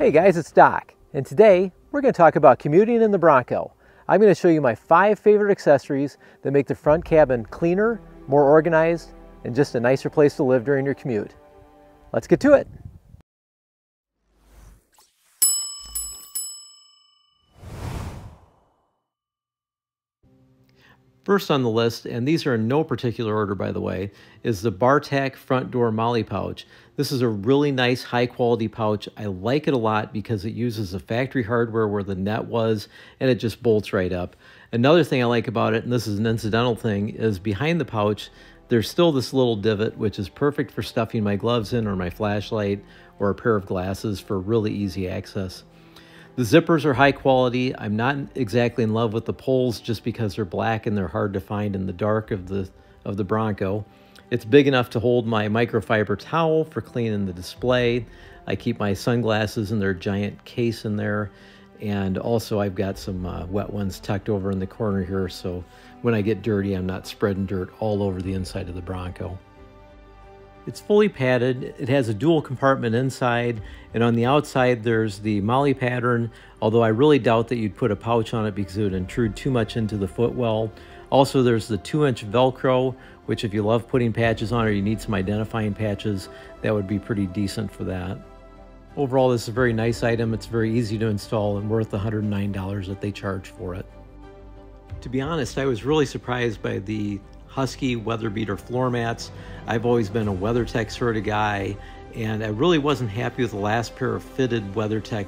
Hey guys, it's Doc, and today we're going to talk about commuting in the Bronco. I'm going to show you my five favorite accessories that make the front cabin cleaner, more organized, and just a nicer place to live during your commute. Let's get to it. First on the list, and these are in no particular order by the way, is the Bartact front door MOLLE pouch. This is a really nice high quality pouch. I like it a lot because it uses the factory hardware where the net was and it just bolts right up. Another thing I like about it, and this is an incidental thing, is behind the pouch there's still this little divot which is perfect for stuffing my gloves in or my flashlight or a pair of glasses for really easy access. The zippers are high quality. I'm not exactly in love with the poles just because they're black and they're hard to find in the dark of the of the Bronco. It's big enough to hold my microfiber towel for cleaning the display. I keep my sunglasses in their giant case in there. And also I've got some uh, wet ones tucked over in the corner here so when I get dirty I'm not spreading dirt all over the inside of the Bronco. It's fully padded. It has a dual compartment inside, and on the outside there's the MOLLE pattern, although I really doubt that you'd put a pouch on it because it would intrude too much into the footwell. Also, there's the 2-inch Velcro, which if you love putting patches on or you need some identifying patches, that would be pretty decent for that. Overall, this is a very nice item. It's very easy to install and worth the $109 that they charge for it. To be honest, I was really surprised by the Husky Weatherbeater floor mats. I've always been a WeatherTech sort of guy, and I really wasn't happy with the last pair of fitted WeatherTech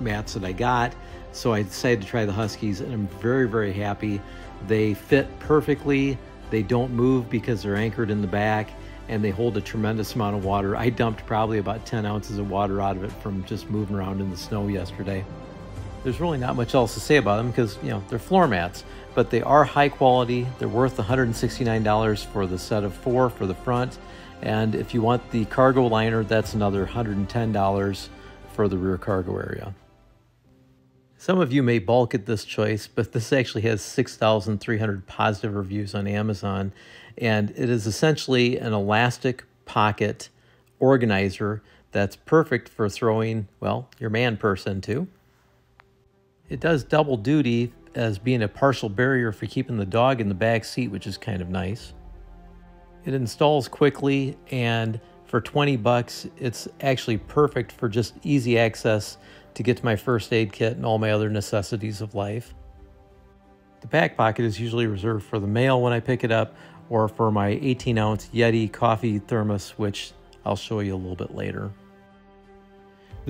mats that I got, so I decided to try the Huskies, and I'm very, very happy. They fit perfectly, they don't move because they're anchored in the back, and they hold a tremendous amount of water. I dumped probably about 10 ounces of water out of it from just moving around in the snow yesterday. There's really not much else to say about them because, you know, they're floor mats but they are high quality. They're worth $169 for the set of four for the front. And if you want the cargo liner, that's another $110 for the rear cargo area. Some of you may balk at this choice, but this actually has 6,300 positive reviews on Amazon. And it is essentially an elastic pocket organizer that's perfect for throwing, well, your man purse into. It does double duty as being a partial barrier for keeping the dog in the back seat, which is kind of nice. It installs quickly and for 20 bucks, it's actually perfect for just easy access to get to my first aid kit and all my other necessities of life. The back pocket is usually reserved for the mail when I pick it up or for my 18 ounce Yeti coffee thermos, which I'll show you a little bit later.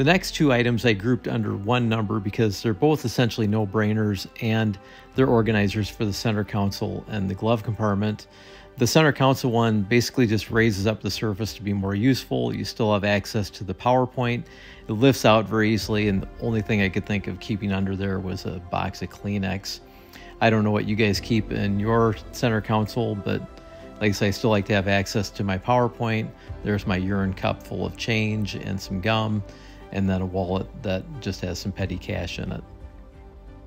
The next two items I grouped under one number because they're both essentially no-brainers and they're organizers for the center console and the glove compartment. The center console one basically just raises up the surface to be more useful. You still have access to the PowerPoint. It lifts out very easily and the only thing I could think of keeping under there was a box of Kleenex. I don't know what you guys keep in your center console, but like I say, I still like to have access to my PowerPoint. There's my urine cup full of change and some gum and then a wallet that just has some petty cash in it.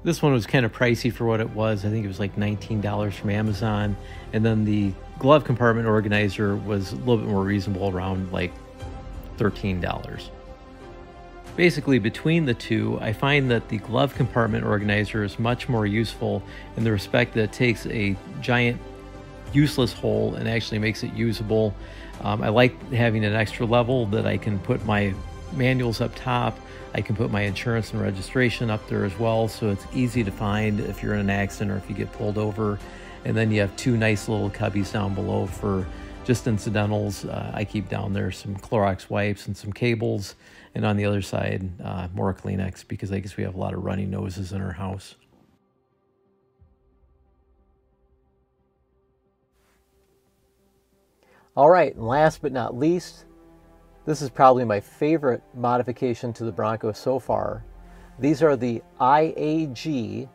This one was kind of pricey for what it was. I think it was like $19 from Amazon. And then the glove compartment organizer was a little bit more reasonable, around like $13. Basically, between the two, I find that the glove compartment organizer is much more useful in the respect that it takes a giant useless hole and actually makes it usable. Um, I like having an extra level that I can put my manuals up top. I can put my insurance and registration up there as well, so it's easy to find if you're in an accident or if you get pulled over. And then you have two nice little cubbies down below for just incidentals. Uh, I keep down there some Clorox wipes and some cables, and on the other side, uh, more Kleenex because I guess we have a lot of runny noses in our house. All right, and last but not least, this is probably my favorite modification to the Bronco so far. These are the IAG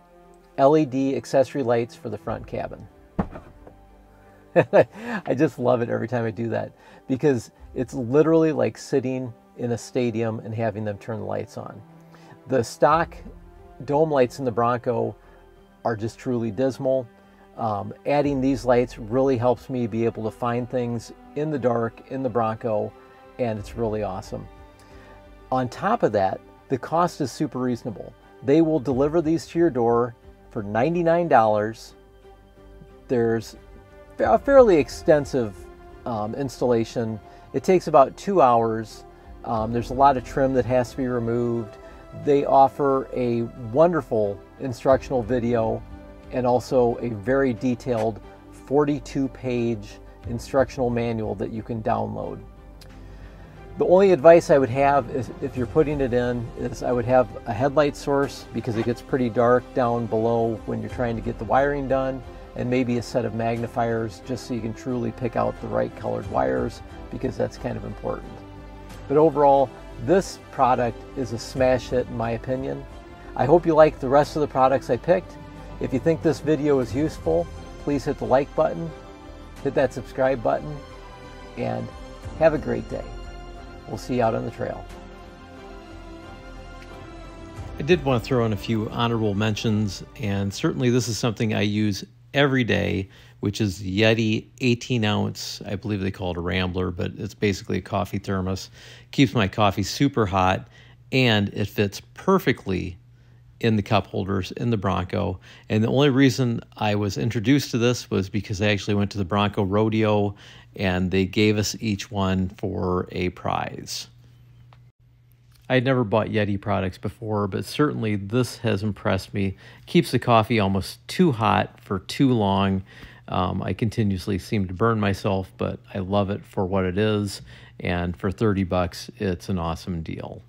LED accessory lights for the front cabin. I just love it every time I do that because it's literally like sitting in a stadium and having them turn the lights on. The stock dome lights in the Bronco are just truly dismal. Um, adding these lights really helps me be able to find things in the dark in the Bronco and it's really awesome. On top of that, the cost is super reasonable. They will deliver these to your door for $99. There's a fairly extensive um, installation. It takes about two hours. Um, there's a lot of trim that has to be removed. They offer a wonderful instructional video and also a very detailed 42 page instructional manual that you can download. The only advice I would have is if you're putting it in is I would have a headlight source because it gets pretty dark down below when you're trying to get the wiring done and maybe a set of magnifiers just so you can truly pick out the right colored wires because that's kind of important. But overall, this product is a smash hit in my opinion. I hope you like the rest of the products I picked. If you think this video is useful, please hit the like button, hit that subscribe button, and have a great day. We'll see you out on the trail. I did want to throw in a few honorable mentions, and certainly this is something I use every day, which is Yeti 18 ounce. I believe they call it a Rambler, but it's basically a coffee thermos. Keeps my coffee super hot, and it fits perfectly in the cup holders in the Bronco. And the only reason I was introduced to this was because I actually went to the Bronco Rodeo and they gave us each one for a prize. I had never bought Yeti products before, but certainly this has impressed me. Keeps the coffee almost too hot for too long. Um, I continuously seem to burn myself, but I love it for what it is. And for 30 bucks, it's an awesome deal.